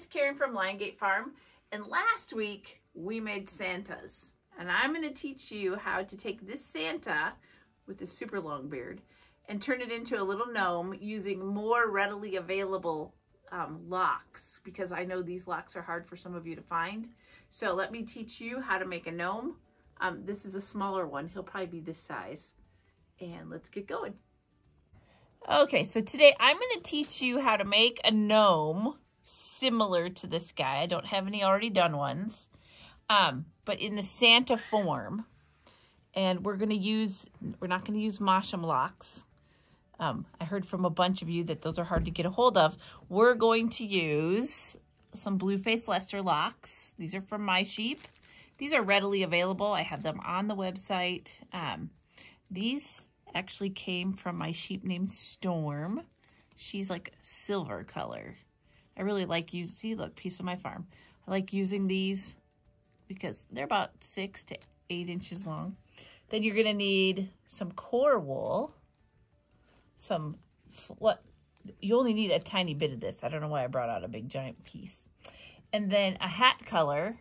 it's Karen from Liongate Farm. And last week we made Santas. And I'm going to teach you how to take this Santa with the super long beard and turn it into a little gnome using more readily available um, locks because I know these locks are hard for some of you to find. So let me teach you how to make a gnome. Um, this is a smaller one. He'll probably be this size. And let's get going. Okay, so today I'm going to teach you how to make a gnome similar to this guy. I don't have any already done ones, um, but in the Santa form. And we're going to use, we're not going to use Masham locks. Um, I heard from a bunch of you that those are hard to get a hold of. We're going to use some Blue Face Leicester locks. These are from My Sheep. These are readily available. I have them on the website. Um, these actually came from my sheep named Storm. She's like silver color. I really like using, see, look, piece of my farm. I like using these because they're about six to eight inches long. Then you're to need some core wool, some, what, you only need a tiny bit of this. I don't know why I brought out a big giant piece. And then a hat color.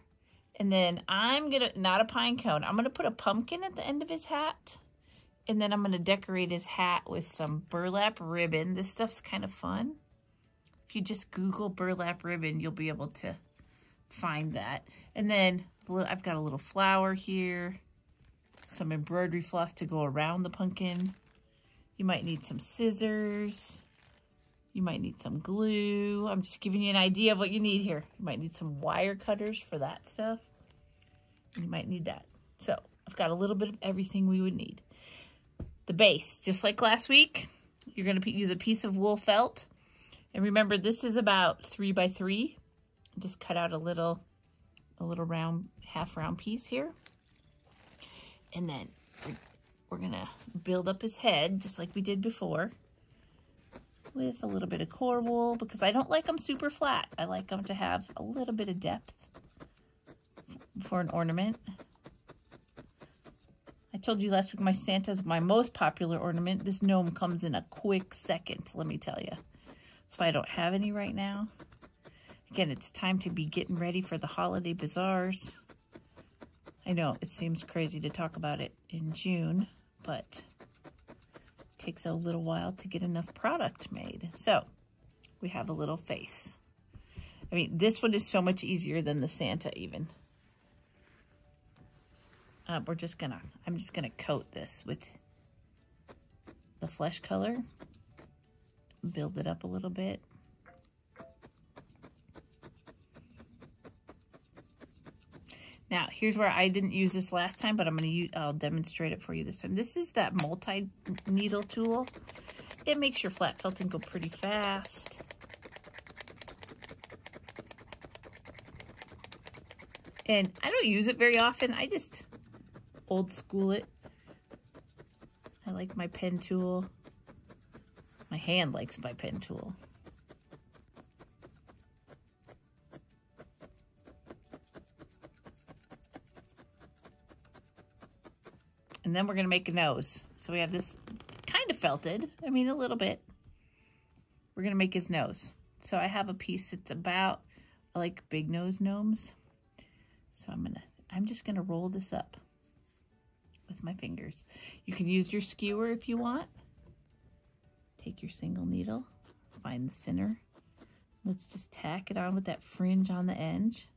And then I'm to, not a pine cone, I'm to put a pumpkin at the end of his hat. And then I'm to decorate his hat with some burlap ribbon. This stuff's kind of fun. If you just Google burlap ribbon, you'll be able to find that. And then I've got a little flower here, some embroidery floss to go around the pumpkin. You might need some scissors. You might need some glue. I'm just giving you an idea of what you need here. You might need some wire cutters for that stuff. You might need that. So I've got a little bit of everything we would need. The base, just like last week, you're going to use a piece of wool felt. And remember, this is about three by three. Just cut out a little, a little round, half round piece here. And then we're, to build up his head, just like we did before with a little bit of core wool because I don't like them super flat. I like them to have a little bit of depth for an ornament. I told you last week my Santa's my most popular ornament. This gnome comes in a quick second, let me tell you. Why I don't have any right now. Again, it's time to be getting ready for the holiday bazaars. I know it seems crazy to talk about it in June, but it takes a little while to get enough product made. So we have a little face. I mean, this one is so much easier than the Santa even. Uh, we're just gonna, I'm just gonna coat this with the flesh color. Build it up a little bit. Now, here's where I didn't use this last time, but I'm going to use, I'll demonstrate it for you this time. This is that multi-needle tool. It makes your flat felting go pretty fast. And I don't use it very often. I just old school it. I like my pen tool. Hand likes my pen tool. And then we're going to make a nose. So we have this kind of felted. I mean, a little bit. We're going to make his nose. So I have a piece that's about, I like big nose gnomes. So I'm going to, I'm just going to roll this up with my fingers. You can use your skewer if you want. Take your single needle, find the center. Let's just tack it on with that fringe on the edge.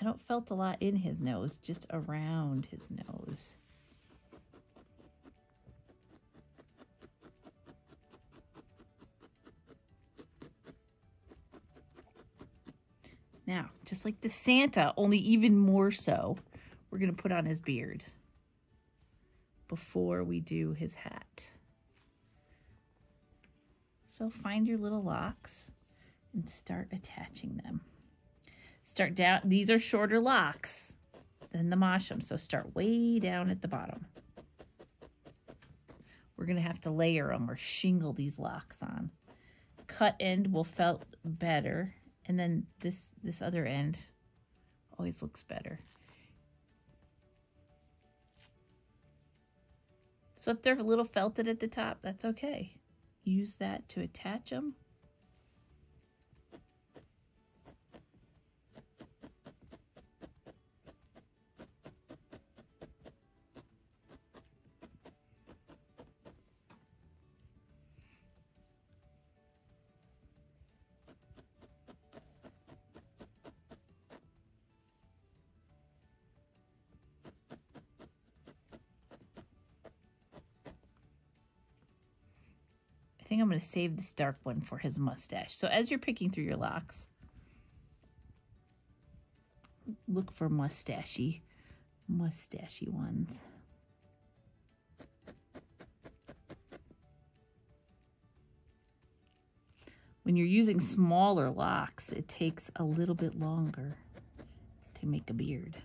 I don't felt a lot in his nose, just around his nose. Just like the Santa, only even more so, we're going to put on his beard before we do his hat. So find your little locks and start attaching them. Start down, these are shorter locks than the Masham, so start way down at the bottom. We're to have to layer them or shingle these locks on. Cut end will felt better, and then this, this other end always looks better. So if they're a little felted at the top, that's okay. Use that to attach them. Going to save this dark one for his mustache. So as you're picking through your locks, look for mustachy, mustachy ones. When you're using smaller locks, it takes a little bit longer to make a beard.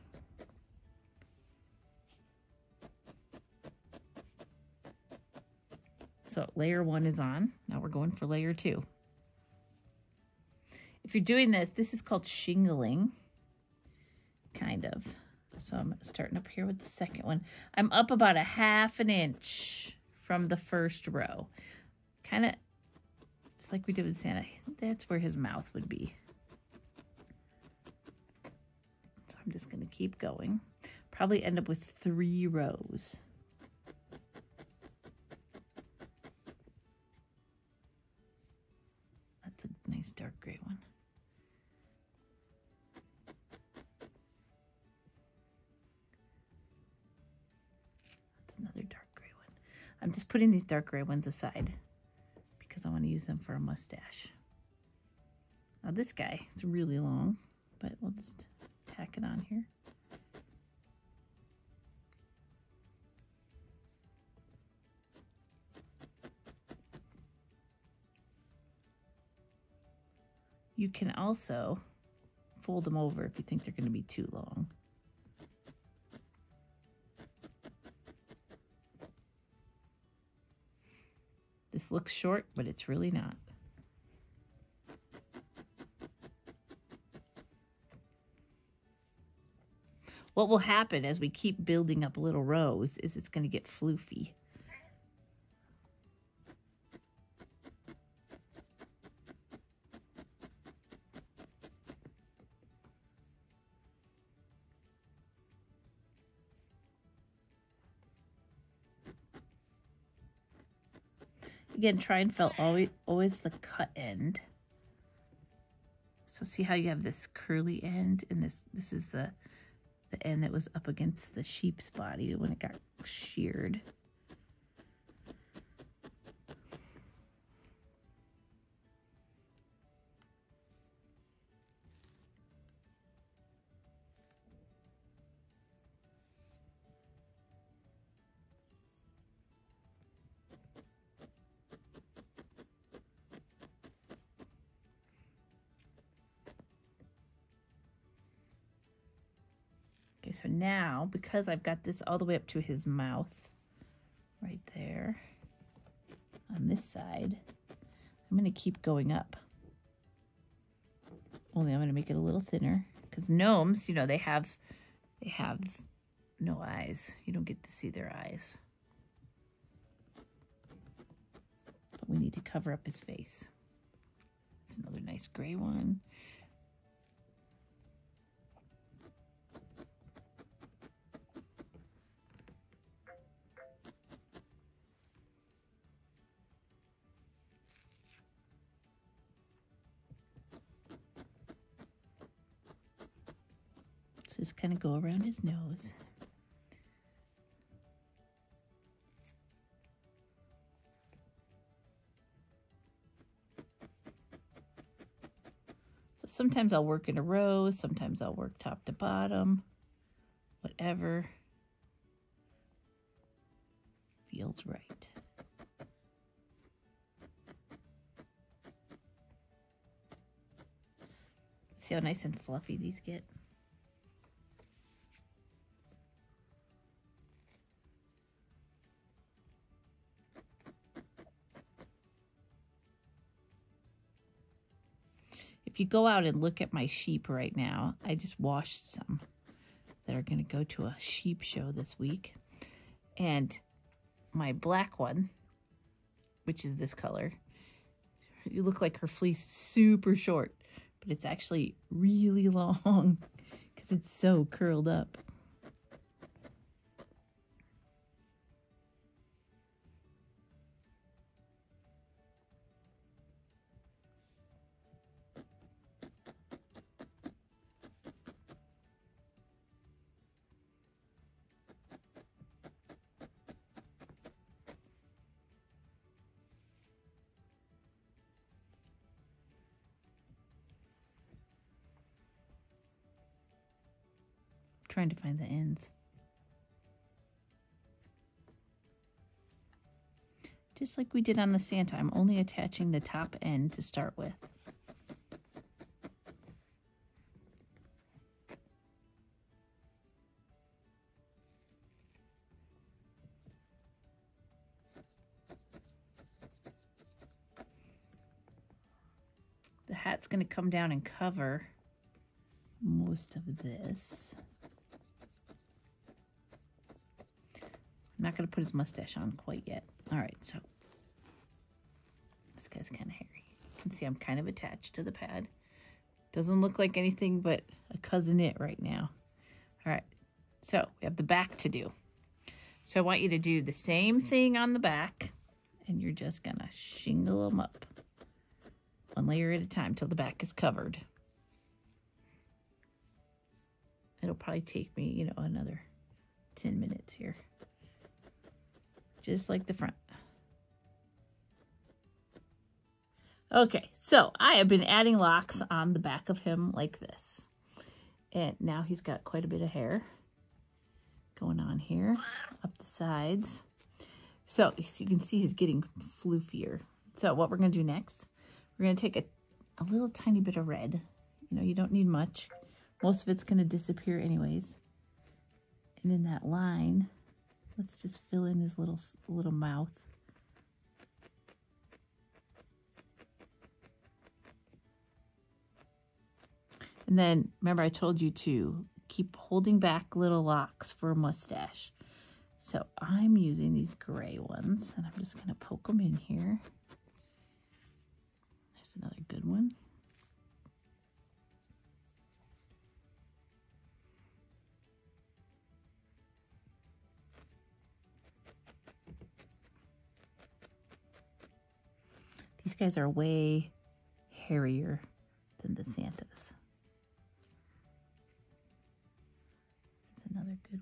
So layer one is on. Now we're going for layer two. If you're doing this, this is called shingling, kind of. So I'm starting up here with the second one. I'm up about a half an inch from the first row. Kind of just like we did with Santa. That's where his mouth would be. So I'm just going to keep going. Probably end up with three rows. Dark gray one. That's another dark gray one. I'm just putting these dark gray ones aside because I want to use them for a mustache. Now this guy is really long, but we'll just tack it on here. You can also fold them over if you think they're going to be too long. This looks short, but it's really not. What will happen as we keep building up little rows is it's going to get floofy. Again, try and fill always, always the cut end. So see how you have this curly end and this this is the the end that was up against the sheep's body when it got sheared. Because I've got this all the way up to his mouth, right there, on this side, I'm going to keep going up. Only I'm going to make it a little thinner, because gnomes, you know, they have, they have no eyes. You don't get to see their eyes. But we need to cover up his face. It's another nice gray one. Just kind of go around his nose. So sometimes I'll work in a row, sometimes I'll work top to bottom, whatever feels right. See how nice and fluffy these get? If you go out and look at my sheep right now, I just washed some that are going to go to a sheep show this week. And my black one, which is this color. You look like her fleece super short, but it's actually really long because it's so curled up. Trying to find the ends. Just like we did on the Santa, I'm only attaching the top end to start with. The hat's going to come down and cover most of this. I'm not going to put his mustache on quite yet. All right, so this guy's kind of hairy. You can see I'm kind of attached to the pad. Doesn't look like anything but a Cousin Itt right now. All right, so we have the back to do. So I want you to do the same thing on the back, and you're just going to shingle them up one layer at a time till the back is covered. It'll probably take me, you know, another 10 minutes here just like the front. Okay, so I have been adding locks on the back of him like this. And now he's got quite a bit of hair going on here, up the sides. So, you can see he's getting floofier. So what we're going to do next, we're going to take a, a little tiny bit of red. You know, you don't need much. Most of it's going to disappear anyways. And in that line, Let's just fill in his little little mouth. And then remember I told you to keep holding back little locks for a mustache. So I'm using these gray ones and I'm just to poke them in here. There's another good one. Guys are way hairier than the Santas. This is another good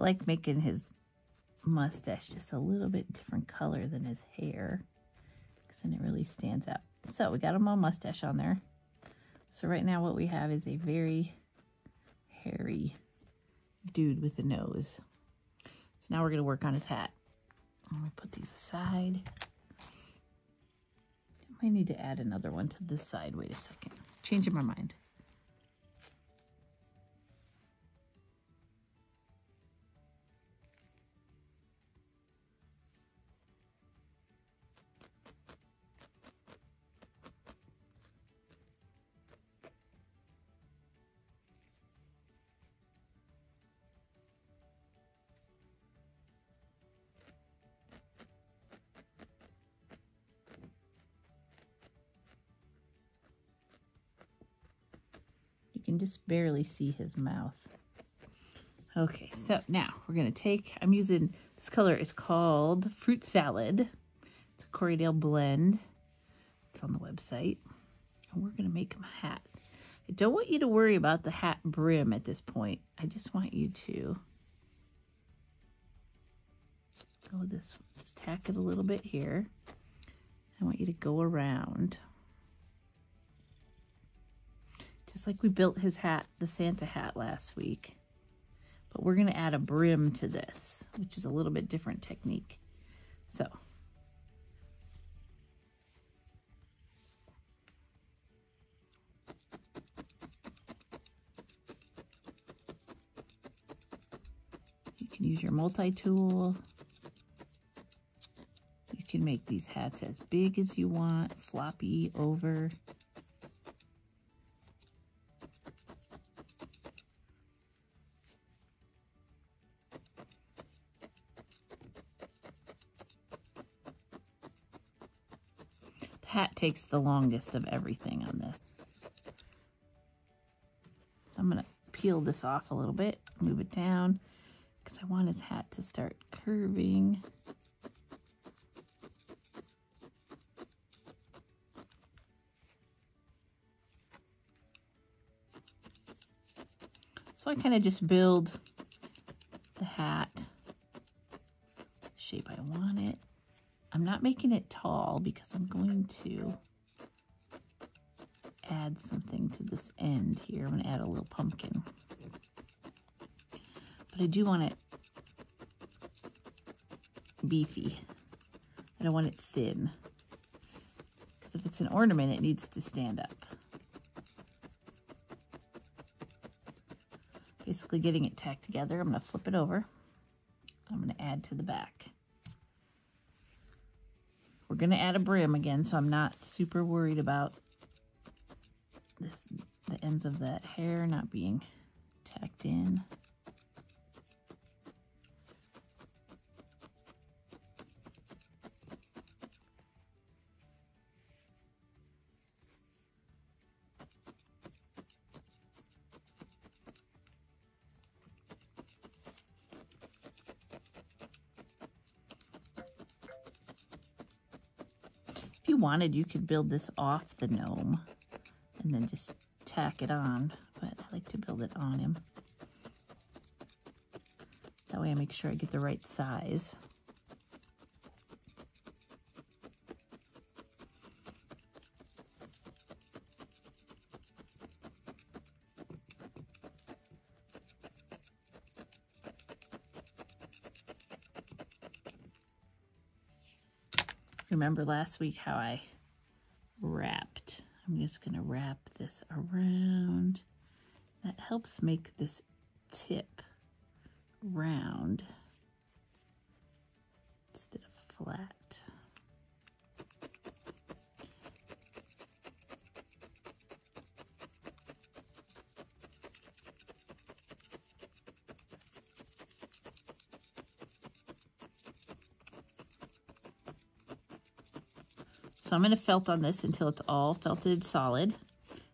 I like making his mustache just a little bit different color than his hair because then it really stands out. So we got him all mustache on there. So right now what we have is a very hairy dude with a nose. So now we're going to work on his hat. I'm going to put these aside. I need to add another one to this side. Wait a second. Changing my mind. Just barely see his mouth. Okay, so now we're going to take, I'm using, this color is called Fruit Salad. It's a Corriedale blend. It's on the website. And we're going to make him a hat. I don't want you to worry about the hat brim at this point. I just want you to go this, just tack it a little bit here. I want you to go around just like we built his hat, the Santa hat last week. But we're to add a brim to this, which is a little bit different technique. So you can use your multi-tool. You can make these hats as big as you want, floppy, over. Takes the longest of everything on this. So I'm going to peel this off a little bit, move it down, because I want his hat to start curving. So I kind of just build the hat shape I want it. I'm not making it tall because I'm going to add something to this end here. I'm going to add a little pumpkin. But I do want it beefy. I don't want it thin. Because if it's an ornament, it needs to stand up. Basically getting it tacked together. I'm going to flip it over. I'm going to add to the back. Going to add a brim again, so I'm not super worried about this, the ends of that hair not being tacked in. Wanted, you could build this off the gnome and then just tack it on, but I like to build it on him. That way I make sure I get the right size. Remember last week how I wrapped. I'm just going to wrap this around. That helps make this tip round So I'm going to felt on this until it's all felted solid.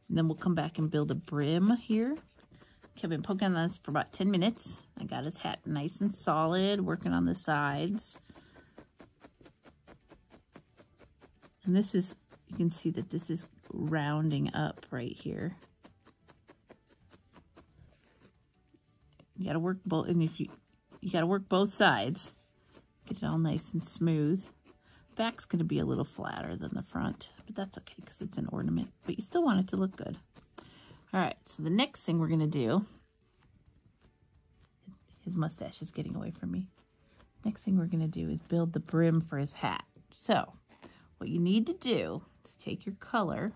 And then we'll come back and build a brim here. Okay, I've been poking on this for about 10 minutes. I got his hat nice and solid, working on the sides. And this is, you can see that this is rounding up right here. You gotta work both, and if you, you gotta work both sides. Get it all nice and smooth back's going to be a little flatter than the front, but that's okay because it's an ornament, but you still want it to look good. All right, so the next thing we're going to do, his mustache is getting away from me. Next thing we're going to do is build the brim for his hat. So what you need to do is take your color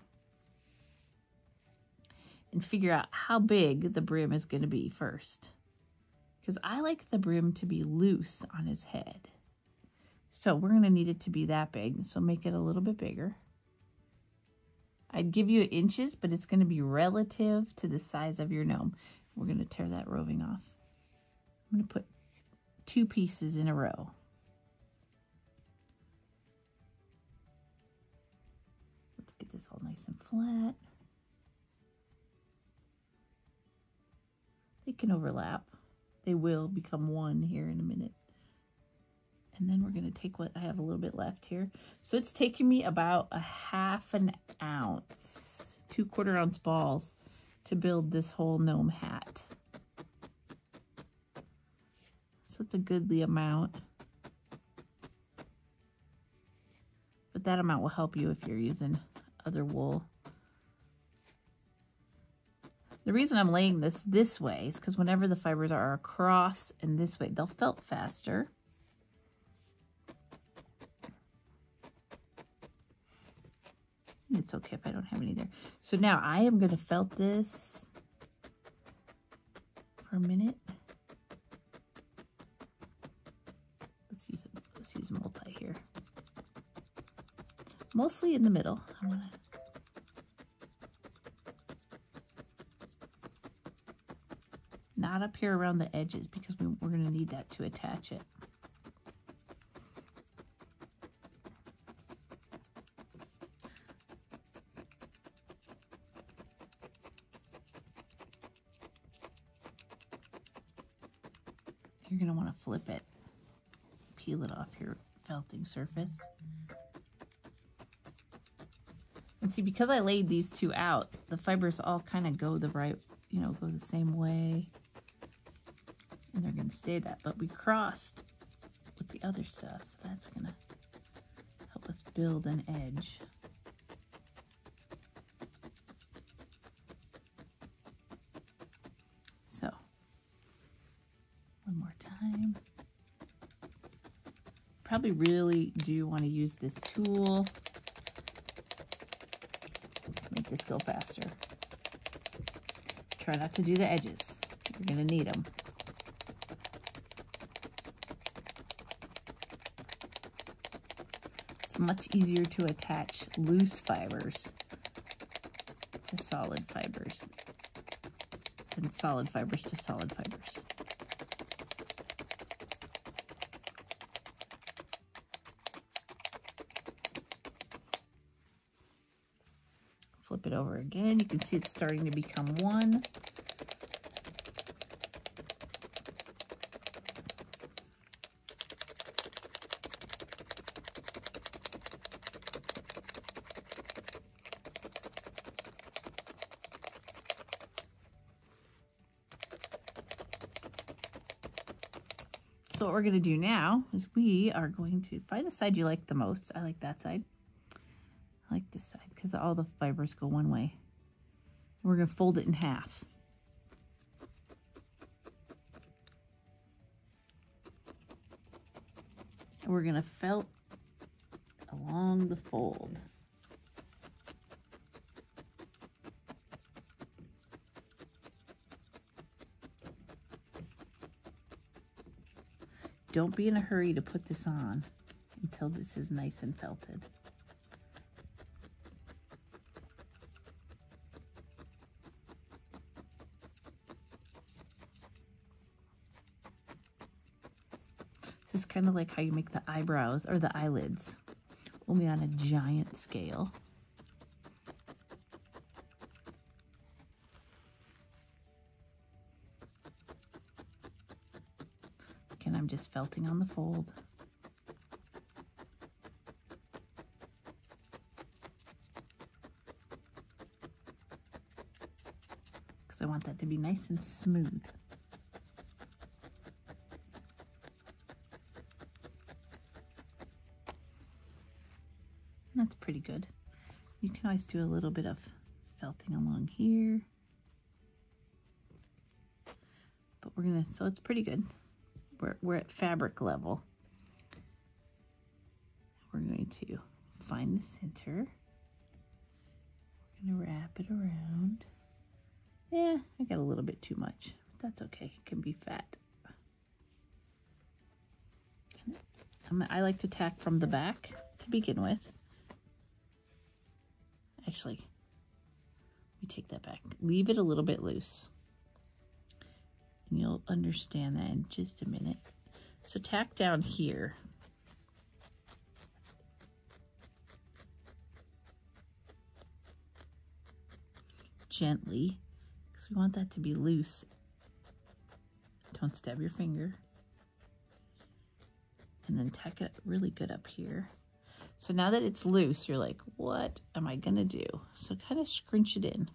and figure out how big the brim is going to be first. Because I like the brim to be loose on his head. So we're going to need it to be that big. So make it a little bit bigger. I'd give you inches, but it's going to be relative to the size of your gnome. We're going to tear that roving off. I'm going to put two pieces in a row. Let's get this all nice and flat. They can overlap. They will become one here in a minute. And then we're going to take what I have a little bit left here. So it's taking me about a half an ounce, two quarter ounce balls to build this whole gnome hat. So it's a goodly amount. But that amount will help you if you're using other wool. The reason I'm laying this this way is because whenever the fibers are across and this way, they'll felt faster. Have any there. So now I am going to felt this for a minute. Let's use let's use multi here. Mostly in the middle. I want to not up here around the edges because we, we're going to need that to attach it. Surface. And see, because I laid these two out, the fibers all kind of go the right, you know, go the same way. And they're going to stay that. But we crossed with the other stuff, so that's going to help us build an edge. Probably really do want to use this tool. Make this go faster. Try not to do the edges. You're going to need them. It's much easier to attach loose fibers to solid fibers than solid fibers to solid fibers. flip it over again. You can see it's starting to become one. So what we're going to do now is we are going to find the side you like the most. I like that side. Like this side because all the fibers go one way. We're going to fold it in half. And we're going to felt along the fold. Don't be in a hurry to put this on until this is nice and felted. Kind of like how you make the eyebrows or the eyelids, only on a giant scale. Again, I'm just felting on the fold. Because I want that to be nice and smooth. That's pretty good. You can always do a little bit of felting along here. But we're gonna, so it's pretty good. We're, we're at fabric level. We're going to find the center. We're gonna wrap it around. Yeah, I got a little bit too much. But that's okay, it can be fat. I like to tack from the back to begin with. Actually, let me take that back. Leave it a little bit loose. And you'll understand that in just a minute. So tack down here. Gently, because we want that to be loose. Don't stab your finger. And then tack it really good up here. So now that it's loose, you're like, what am I going to do? So kind of scrunch it in.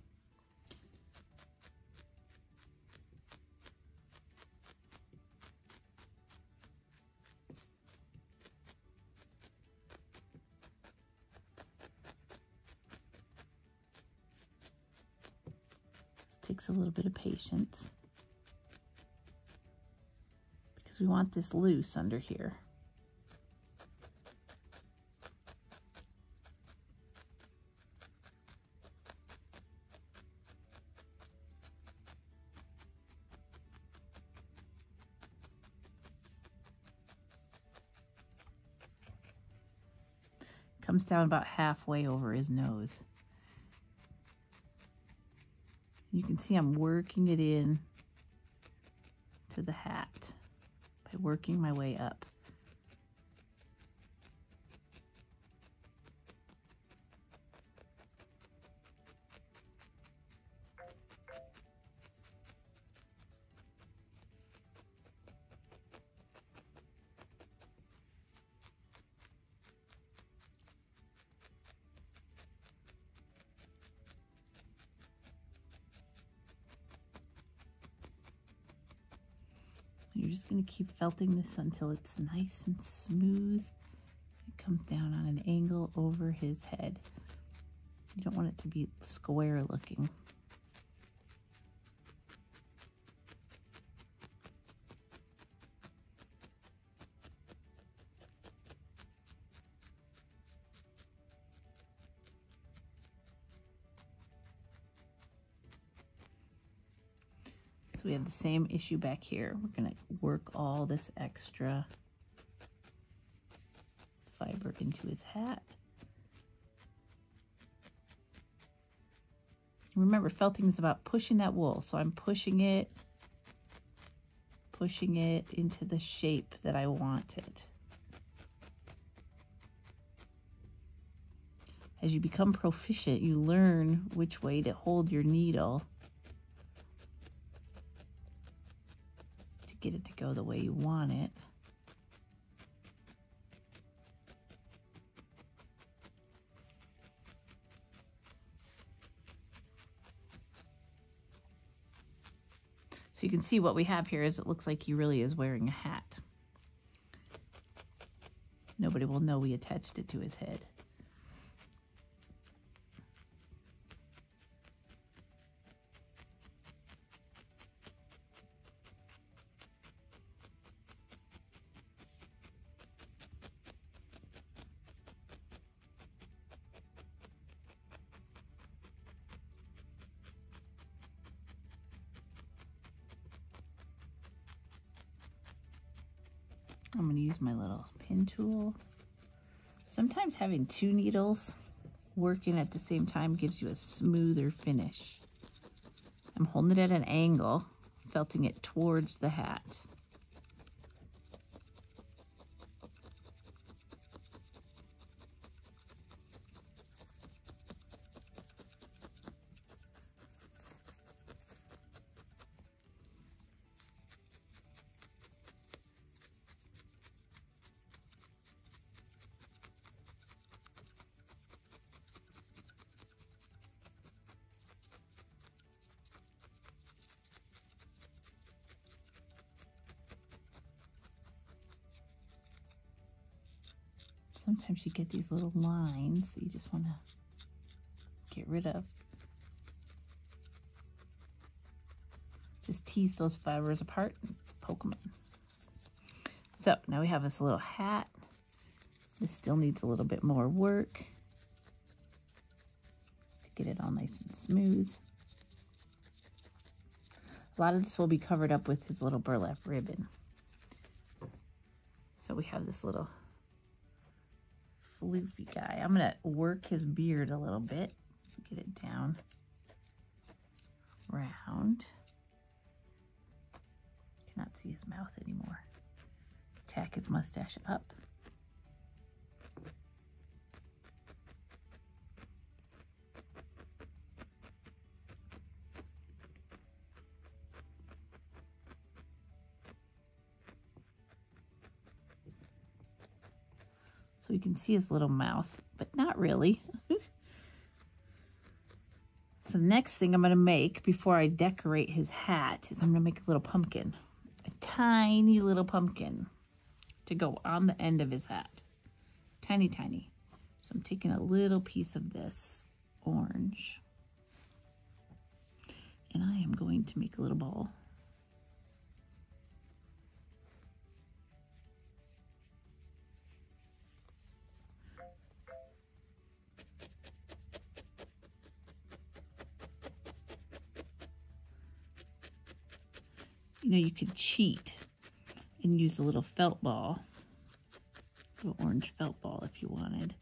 Let's takes a little bit of patience because we want this loose under here. Down about halfway over his nose. You can see I'm working it in to the hat by working my way up. You're just going to keep felting this until it's nice and smooth. It comes down on an angle over his head. You don't want it to be square looking. The same issue back here. We're going to work all this extra fiber into his hat. Remember, felting is about pushing that wool. So I'm pushing it, pushing it into the shape that I want it. As you become proficient, you learn which way to hold your needle get it to go the way you want it. So you can see what we have here is it looks like he really is wearing a hat. Nobody will know we attached it to his head. Tool. Sometimes having two needles working at the same time gives you a smoother finish. I'm holding it at an angle, felting it towards the hat. Sometimes you get these little lines that you just want to get rid of. Just tease those fibers apart and poke them in. So now we have this little hat. This still needs a little bit more work to get it all nice and smooth. A lot of this will be covered up with his little burlap ribbon. So we have this little floofy guy. I'm going to work his beard a little bit. Get it down round. Cannot see his mouth anymore. Tack his mustache up. We can see his little mouth, but not really. so the next thing I'm going to make before I decorate his hat is I'm going to make a little pumpkin. A tiny little pumpkin to go on the end of his hat. Tiny, tiny. So I'm taking a little piece of this orange. And I am going to make a little ball. You know, you could cheat and use a little felt ball, little orange felt ball if you wanted.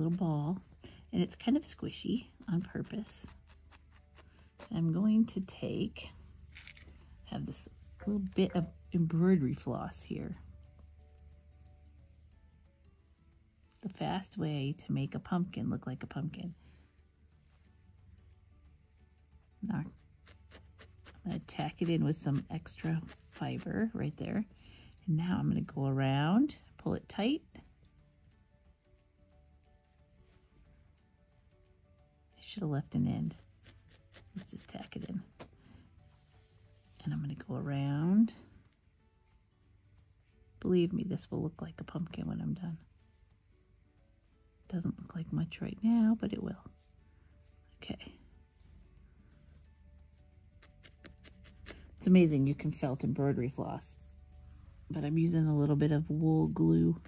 Little ball, and it's kind of squishy on purpose. I'm going to take, have this little bit of embroidery floss here. The fast way to make a pumpkin look like a pumpkin. Now, I'm going to tack it in with some extra fiber right there. And now I'm going to go around, pull it tight, Should have left an end. Let's just tack it in. And I'm going to go around. Believe me, this will look like a pumpkin when I'm done. Doesn't look like much right now, but it will. Okay. It's amazing you can felt embroidery floss. But I'm using a little bit of wool glue.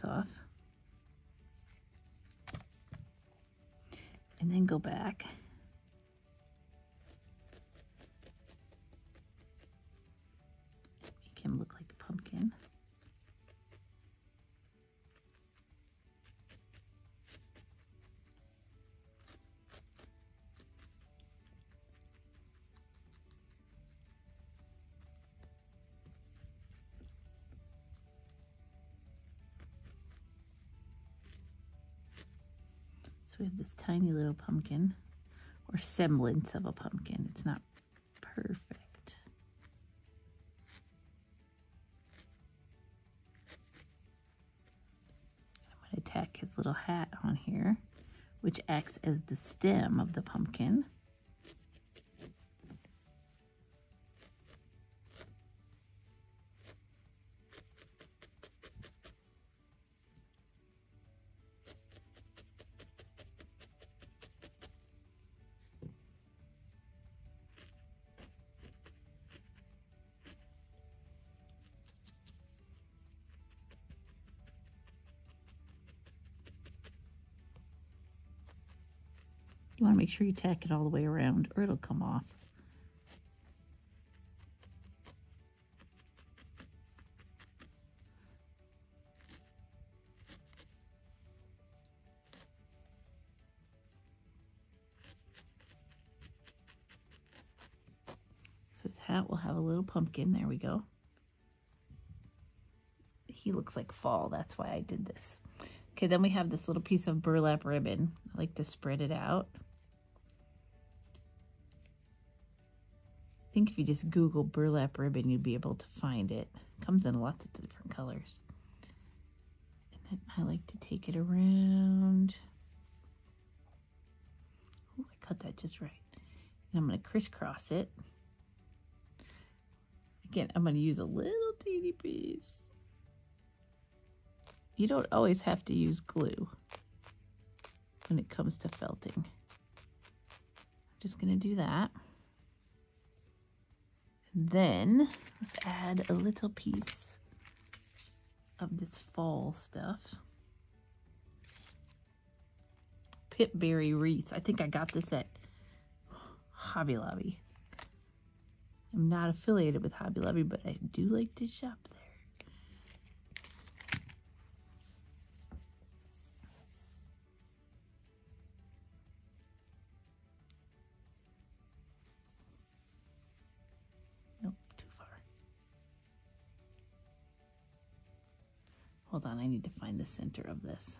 Trim off. And then go back. Make him look like a pumpkin. We have this tiny little pumpkin, or semblance of a pumpkin. It's not perfect. I'm going to tack his little hat on here, which acts as the stem of the pumpkin. Make sure you tack it all the way around or it'll come off. So his hat will have a little pumpkin. There we go. He looks like fall. That's why I did this. Okay, then we have this little piece of burlap ribbon. I like to spread it out. Think if you just Google burlap ribbon, you'd be able to find it. comes in lots of different colors. And then I like to take it around. Oh, I cut that just right. And I'm going to crisscross it. Again, I'm going to use a little teeny piece. You don't always have to use glue when it comes to felting. I'm just going to do that. Then let's add a little piece of this fall stuff. Pipberry wreath. I think I got this at Hobby Lobby. I'm not affiliated with Hobby Lobby, but I do like to shop there. Hold on, I need to find the center of this.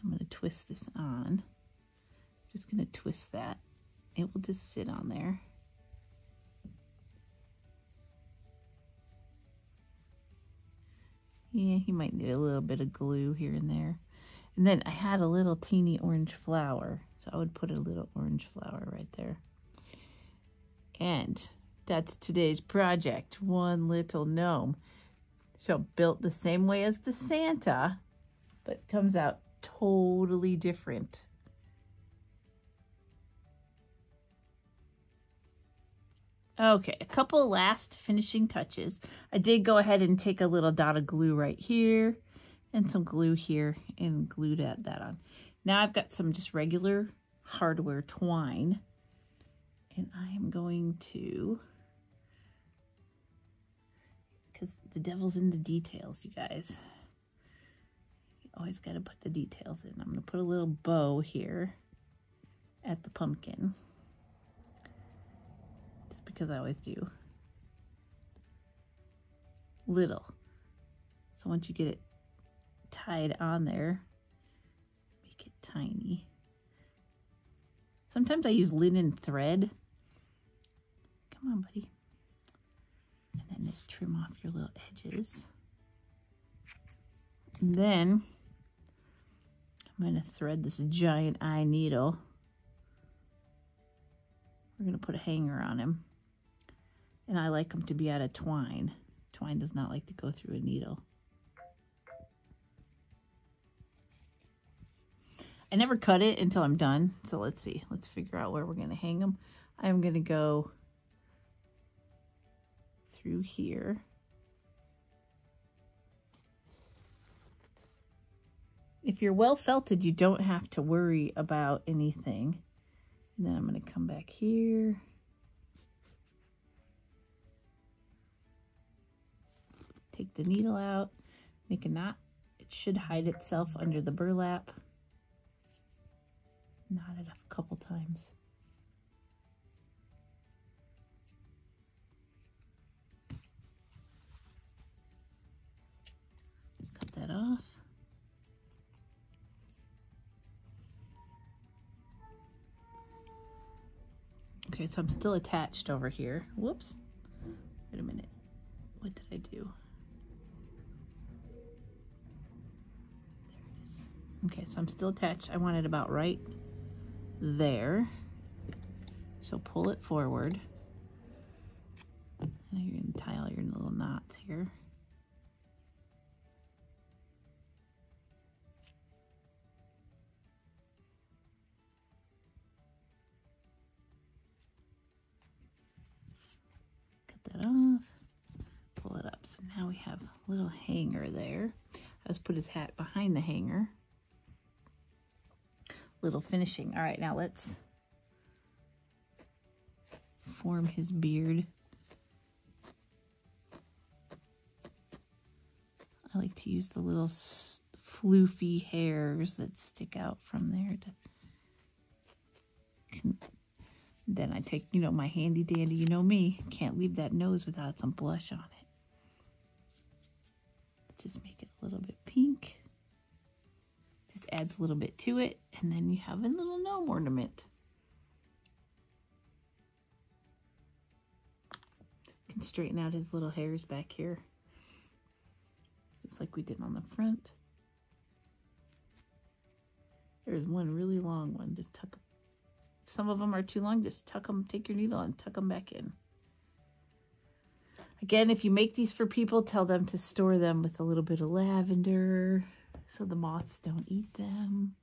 I'm going to twist this on. I'm Just going to twist that. It will just sit on there. Yeah, he might need a little bit of glue here and there. And then I had a little teeny orange flower. So I would put a little orange flower right there. And that's today's project. One little gnome. So built the same way as the Santa, but comes out totally different. Okay, a couple last finishing touches. I did go ahead and take a little dot of glue right here and some glue here and glued that that on. Now I've got some just regular hardware twine and I am going to, because the devil's in the details, you guys. You always got to put the details in. I'm going to put a little bow here at the pumpkin Just because I always do. Little. So once you get it tied on there, make it tiny. Sometimes I use linen thread. Come on, buddy. And then just trim off your little edges. And then I'm going to thread this giant eye needle. We're going to put a hanger on him. And I like them to be out of twine. Twine does not like to go through a needle. I never cut it until I'm done. So let's see. Let's figure out where we're going to hang them. I'm going to go through here. If you're well felted, you don't have to worry about anything. And then I'm going to come back here. Take the needle out, make a knot. It should hide itself under the burlap. Knot it a couple times. Cut that off. Okay, so I'm still attached over here. Whoops. Wait a minute. What did I do? Okay, so I'm still attached. I want it about right there. So pull it forward. Now you're to tie all your little knots here. Cut that off. Pull it up. So now we have a little hanger there. Let's put his hat behind the hanger little finishing. All right, now let's form his beard. I like to use the little floofy hairs that stick out from there. To, then I take, you know, my handy dandy, you know me, can't leave that nose without some blush on it. Let's just make it a little bit pink. Just adds a little bit to it, and then you have a little gnome ornament. You can straighten out his little hairs back here, just like we did on the front. There's one really long one. Just tuck. Some of them are too long. Just tuck them. Take your needle and tuck them back in. Again, if you make these for people, tell them to store them with a little bit of lavender, so the moths don't eat them.